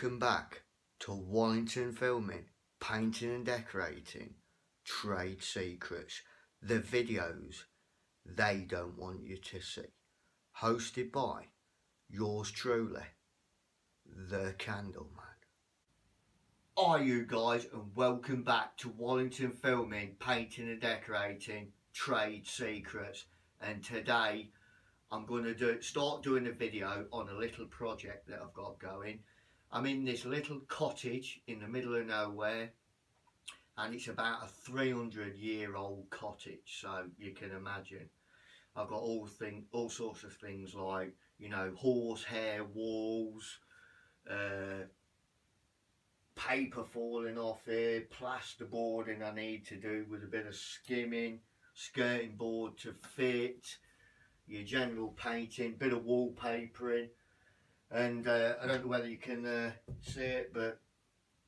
Welcome back to Wallington Filming, Painting and Decorating, Trade Secrets, the videos they don't want you to see. Hosted by yours truly, The Candleman. Are you guys and welcome back to Wallington Filming, Painting and Decorating, Trade Secrets. And today I'm going to do start doing a video on a little project that I've got going. I'm in this little cottage in the middle of nowhere and it's about a 300 year old cottage so you can imagine. I've got all thing all sorts of things like you know horsehair walls uh, paper falling off here plasterboarding I need to do with a bit of skimming skirting board to fit your general painting bit of wallpapering and uh, I don't know whether you can uh, see it but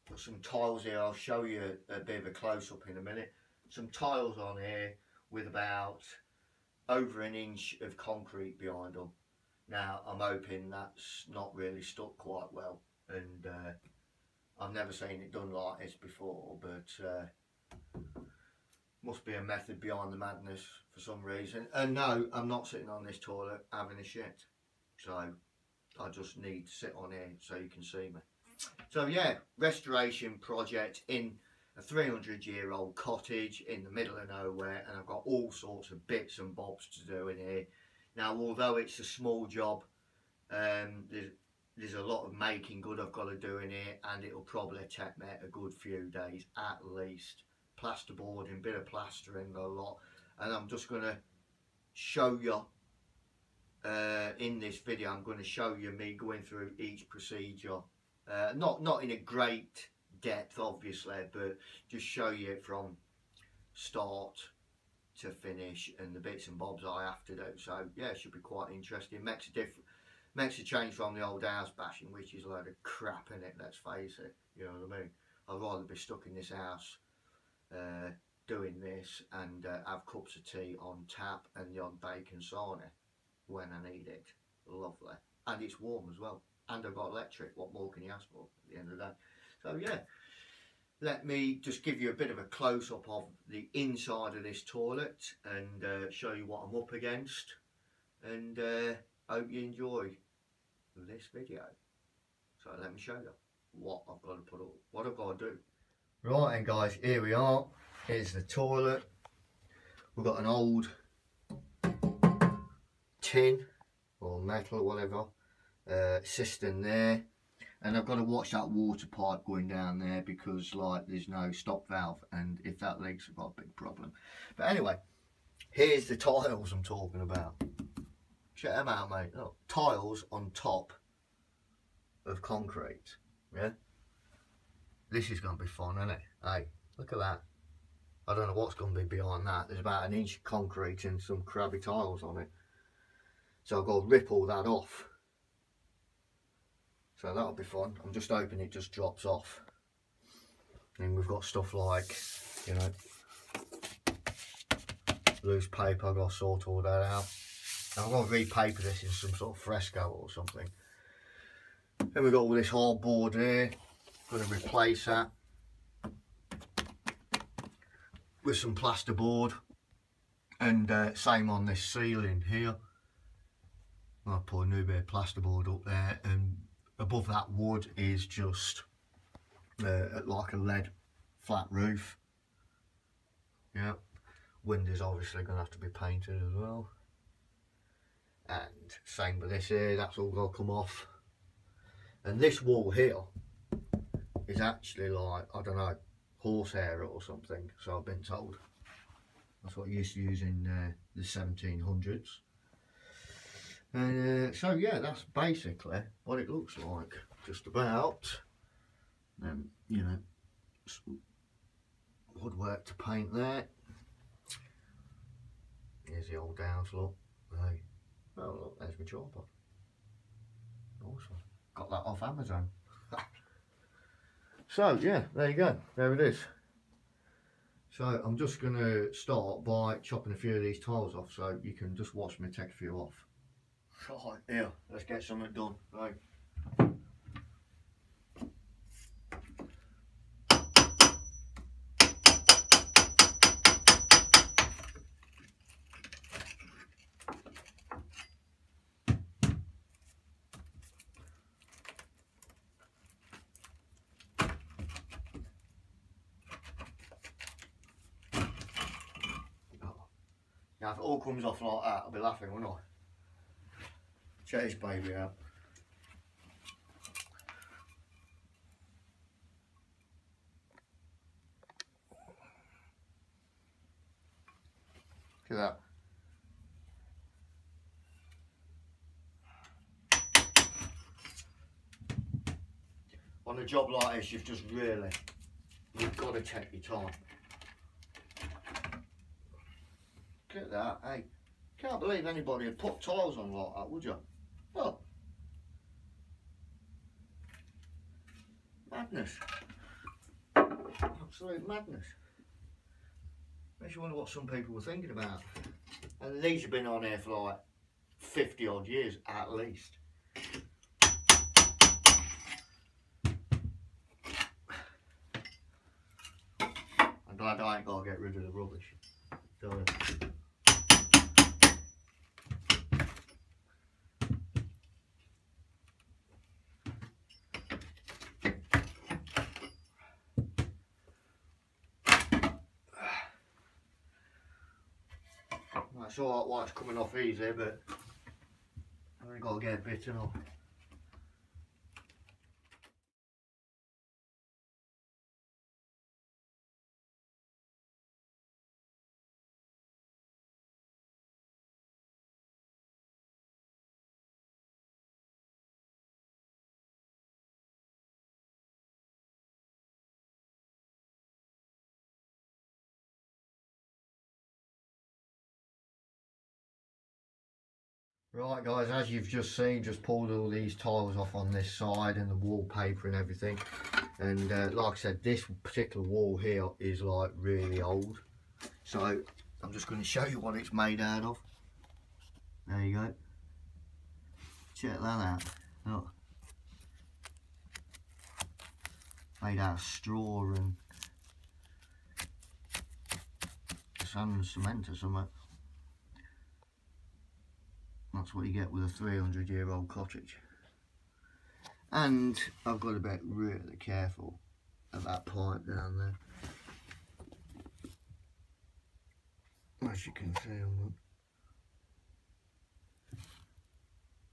put some tiles here. I'll show you a, a bit of a close-up in a minute. Some tiles on here with about over an inch of concrete behind them now I'm hoping that's not really stuck quite well. And uh, I've never seen it done like this before but uh, must be a method behind the madness for some reason. And no I'm not sitting on this toilet having a shit. So I just need to sit on here so you can see me. So yeah, restoration project in a 300 year old cottage in the middle of nowhere and I've got all sorts of bits and bobs to do in here. Now although it's a small job, um, there's, there's a lot of making good I've got to do in here and it'll probably take me a good few days at least. Plasterboarding, bit of plastering, a lot. And I'm just going to show you uh, in this video I'm going to show you me going through each procedure. Uh, not not in a great depth obviously but just show you from start to finish and the bits and bobs I have to do. So yeah it should be quite interesting. Makes a difference makes a change from the old house bashing which is a load of crap in it? Let's face it you know what I mean? I'd rather be stuck in this house uh, doing this and uh, have cups of tea on tap and the odd bacon sauna when I need it. Lovely. And it's warm as well. And I've got electric. What more can you ask for at the end of the day? So yeah, let me just give you a bit of a close-up of the inside of this toilet and uh, show you what I'm up against. And uh, hope you enjoy this video. So let me show you what I've got to put up, what I've got to do. Right and guys, here we are. Here's the toilet. We've got an old tin or metal or whatever uh, cistern there. And I've got to watch that water pipe going down there because like there's no stop valve and if that leaks I've got a big problem. But anyway here's the tiles I'm talking about. Check them out mate. Look, tiles on top of concrete yeah? This is going to be fun isn't it? Hey look at that. I don't know what's going to be behind that. There's about an inch of concrete and some crabby tiles on it so I've got to rip all that off. So that'll be fun. I'm just hoping it just drops off. And we've got stuff like, you know, loose paper. I've got to sort all that out. Now I've got to repaper this in some sort of fresco or something. Then we've got all this hardboard here. Got to replace that with some plasterboard. And uh, same on this ceiling here. I put a new bit of plasterboard up there and above that wood is just uh, like a lead flat roof. Yeah, windows obviously going to have to be painted as well. And same with this here, that's all going to come off. And this wall here is actually like, I don't know, horsehair or something, so I've been told. That's what I used to use in uh, the 1700s. And uh, so yeah, that's basically what it looks like, just about. And you know, woodwork to paint there. Here's the old house look. Hey. Oh look, there's my chopper. Awesome. Got that off Amazon. so yeah, there you go. There it is. So I'm just going to start by chopping a few of these tiles off so you can just watch me take a few off Right, let's get something done. Right. Oh. Now if it all comes off like that, I'll be laughing, won't I? Check this baby out. Look at that. On a job like this, you've just really, you've got to take your time. Look at that, hey. Can't believe anybody would put tiles on like that, would you? Oh. Madness. Absolute madness. Makes you wonder what some people were thinking about. And these have been on here for like 50 odd years at least. I'm glad I ain't got to get rid of the rubbish. Alright why it's coming off easy, but I've only got to get a bit Right guys, as you've just seen, just pulled all these tiles off on this side and the wallpaper and everything. And uh, like I said, this particular wall here is like really old. So I'm just going to show you what it's made out of. There you go. Check that out. Look. Made out of straw and some cement or something. That's what you get with a 300 year old cottage. And I've got to be really careful of that pipe down there. As you can see on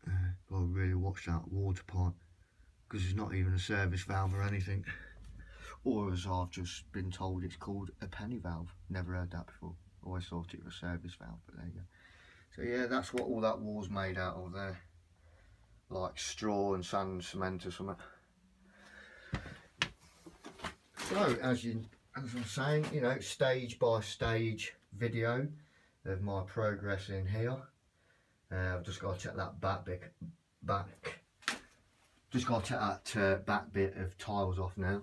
that. Got to really watch that water pipe because it's not even a service valve or anything. Or as I've just been told it's called a penny valve. Never heard that before. Always thought it was a service valve, but there you go. So yeah, that's what all that wall's made out of there. Like straw and sand and cement or something. So as you as I'm saying, you know, stage by stage video of my progress in here. Uh, I've just got to check that back bit back. Just got to take that uh, back bit of tiles off now.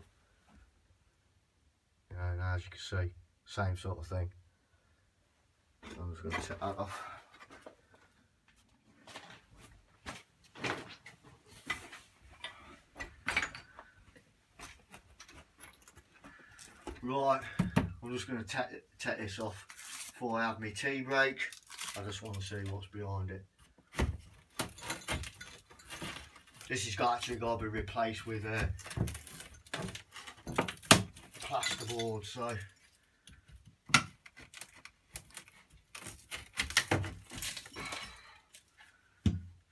And as you can see, same sort of thing. I'm just going to take that off. Right, I'm just going to take, this off before I have my tea break. I just want to see what's behind it. This has got actually got to be replaced with a plasterboard, so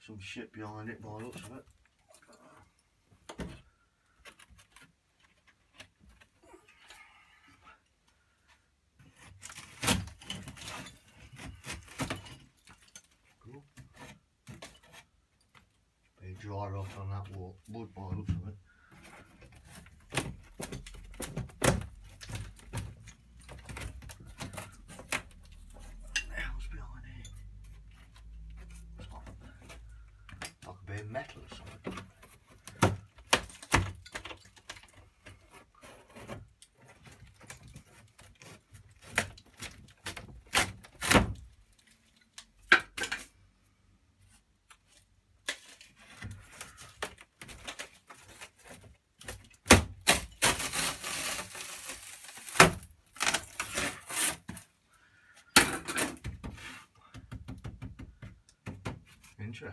some shit behind it by looks of it. That wood by looks of it. behind here? like a bit of metal or something. I'll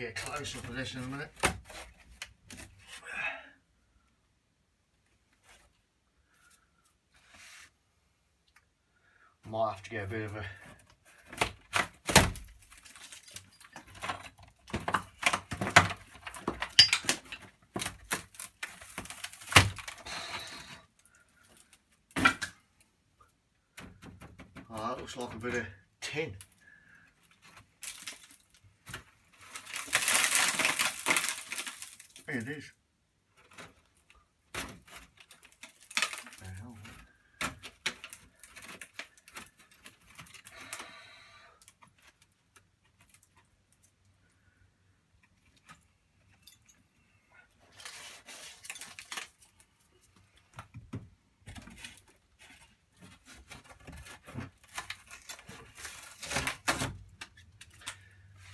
you a close up of this in a minute. Might have to get a bit of a Oh, looks like a bit of tin. It is.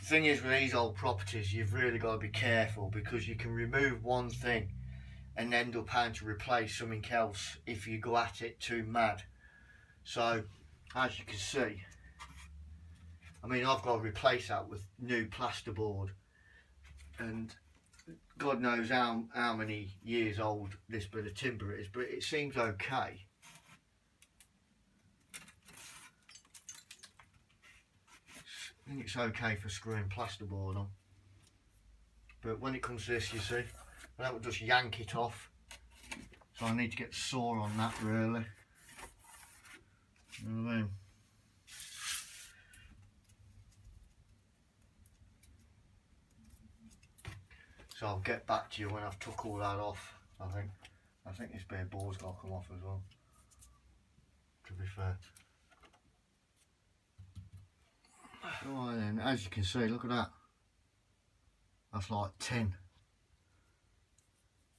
Thing is with these old properties, you've really got to be careful because you can remove one thing and end up having to replace something else if you go at it too mad. So, as you can see, I mean, I've got to replace that with new plasterboard, and God knows how how many years old this bit of timber is, but it seems okay. I think it's okay for screwing plasterboard on. But when it comes to this, you see, that will just yank it off. So I need to get saw on that really. You know what I mean? So I'll get back to you when I've took all that off. I think. I think this bare board's got to come off as well. To be fair. Right then, as you can see, look at that. That's like tin.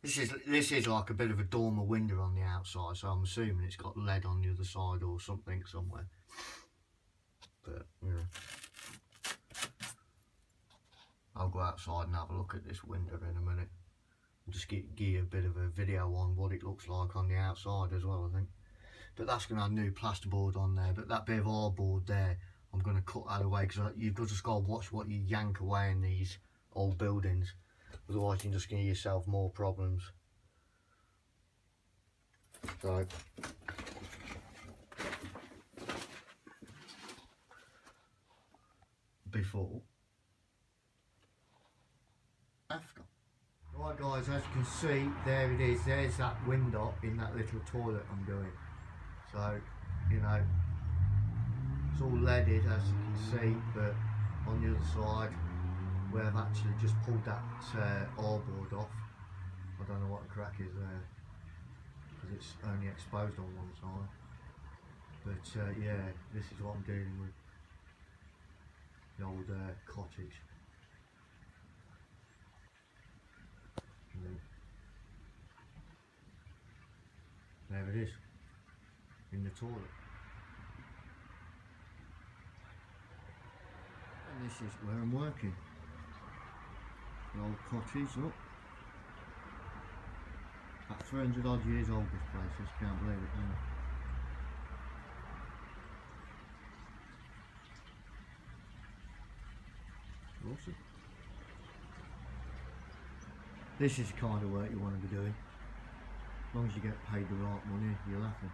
This is this is like a bit of a dormer window on the outside, so I'm assuming it's got lead on the other side or something somewhere. But yeah. I'll go outside and have a look at this window in a minute. Just get, give you a bit of a video on what it looks like on the outside as well, I think. But that's going to have new plasterboard on there. But that bit of hardboard there, going to cut that away because uh, you've just got to watch what you yank away in these old buildings. Otherwise, you're just going to give yourself more problems. So, before, after. Right guys, as you can see, there it is, there's that window in that little toilet I'm doing. So, you know, it's all leaded as you can see, but on the other side, we have actually just pulled that uh, board off. I don't know what the crack is there, because it's only exposed on one side. But uh, yeah, this is what I'm dealing with. The old uh, cottage. There it is, in the toilet. This is where I'm working. The old cottage, look. About 300 odd years old this place, I just can't believe it, you? Awesome. This is the kind of work you want to be doing. As long as you get paid the right money, you're laughing.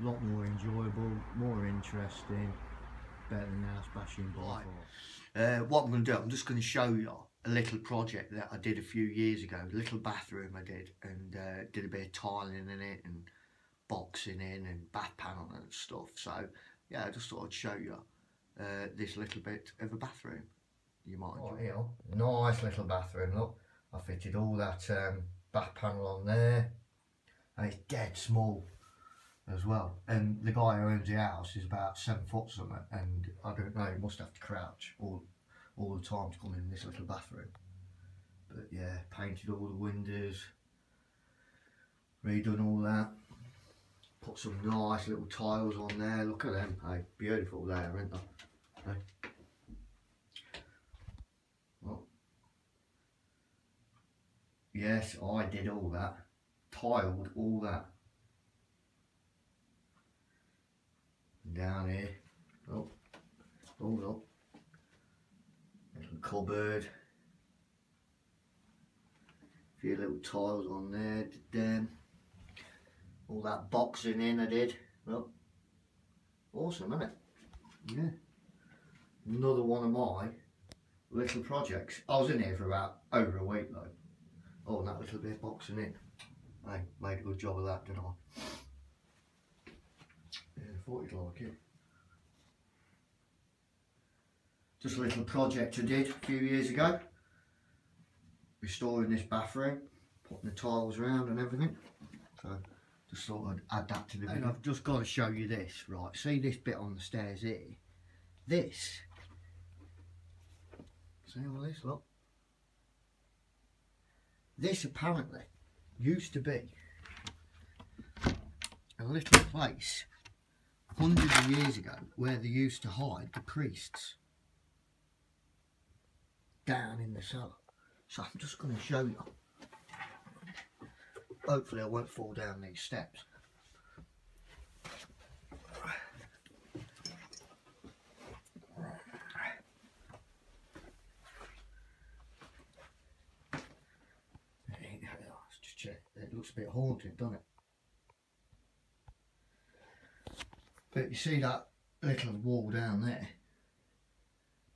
A lot more enjoyable, more interesting, better than house bashing by far. Uh, what I'm going to do, I'm just going to show you a little project that I did a few years ago. A little bathroom I did, and uh, did a bit of tiling in it, and boxing in, and bath panel and stuff. So, yeah, I just thought I'd show you uh, this little bit of a bathroom. You might enjoy. Right, here, nice little bathroom, look. I fitted all that um, back panel on there and it's dead small as well and the guy who owns the house is about seven foot something and I don't know he must have to crouch all all the time to come in this little bathroom but yeah painted all the windows redone all that put some nice little tiles on there look at them hey beautiful there aren't they hey. Yes, I did all that. Tiled all that. Down here. Oh, hold up. Little cupboard. A few little tiles on there. Did them. All that boxing in I did. Well, awesome, isn't it? Yeah. Another one of my little projects. I was in here for about over a week though. Oh, and that little bit of boxing in. I made a good job of that, didn't I? Yeah, I thought you'd like it. Just a little project I did a few years ago. Restoring this bathroom, putting the tiles around and everything. So just thought I'd add that to the. And I've just got to show you this, right? See this bit on the stairs here? This. See all this, look. This apparently used to be a little place hundreds of years ago where they used to hide the priests down in the cellar. So I'm just going to show you. Hopefully I won't fall down these steps. It looks a bit haunted, doesn't it? But you see that little wall down there?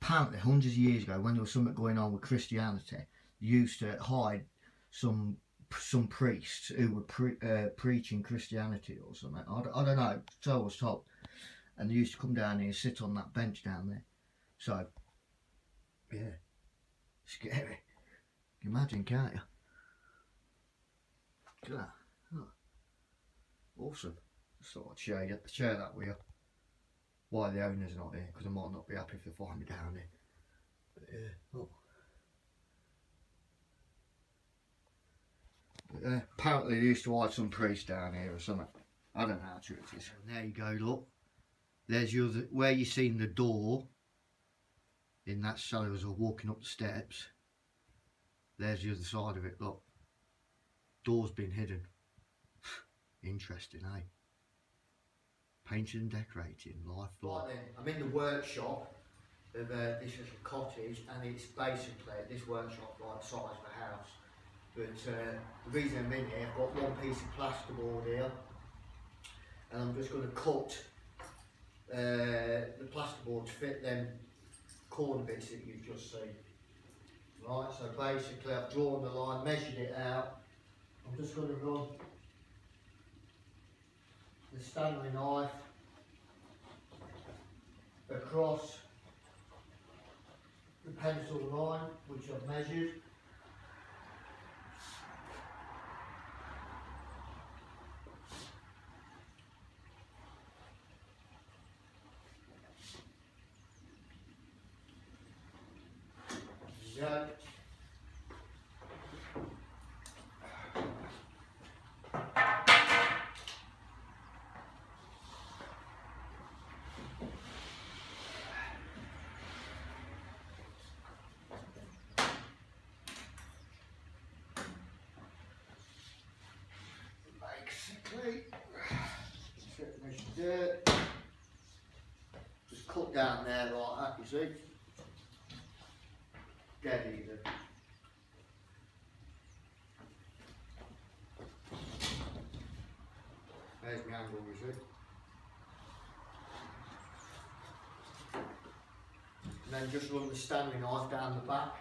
Apparently, hundreds of years ago, when there was something going on with Christianity, they used to hide some some priests who were pre uh, preaching Christianity or something. I, I don't know. So I was told. And they used to come down here and sit on that bench down there. So, yeah, scary. Imagine, can't you? Look at that. Awesome. Thought I'd share, share that with you. Why the owner's not here, because I might not be happy if they find me down here. But oh. But, uh, apparently they used to hide some priest down here or something. I don't know how true it is. And there you go, look. There's your, where you seen the door in that cellar as I was walking up the steps. There's the other side of it, look. Door's been hidden. Interesting, eh? Painting and decorating, life Right then, I'm in the workshop of uh, this little cottage and it's basically, this workshop like the size of a house. But uh, the reason I'm in here, I've got one piece of plasterboard here and I'm just going to cut uh, the plasterboard to fit them corner bits that you've just seen. Right, so basically I've drawn the line, measured it out. I'm just going to run the Stanley knife across the pencil line which I've measured dirt. Just cut down there like that, you see. Dead even. There's my angle, you see. And then just run the Stanley knife down the back.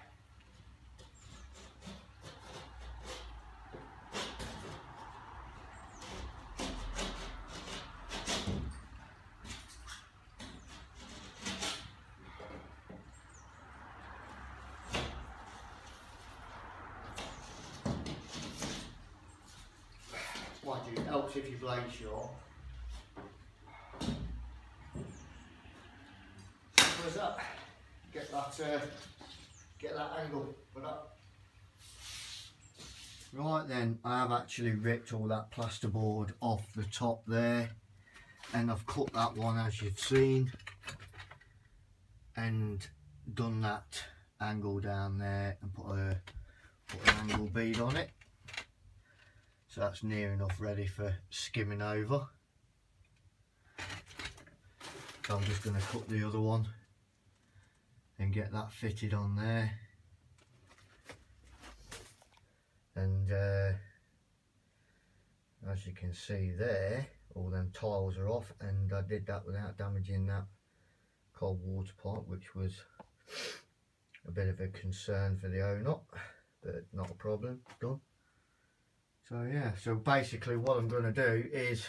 it helps if blade's short. That? Get that, uh, get that angle. Right then, I have actually ripped all that plasterboard off the top there and I've cut that one as you've seen and done that angle down there and put a put an angle bead on it so that's near enough ready for skimming over So I'm just going to cut the other one and get that fitted on there. And uh, as you can see there, all them tiles are off and I did that without damaging that cold water pipe which was a bit of a concern for the owner but not a problem, done. So yeah, so basically what I'm going to do is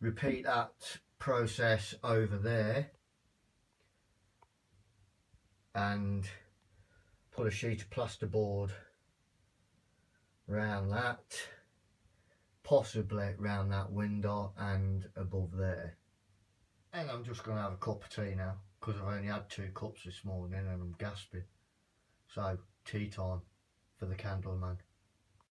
repeat that process over there and put a sheet of plasterboard around that possibly around that window and above there. And I'm just going to have a cup of tea now because I've only had two cups this morning and I'm gasping. So tea time for the Candleman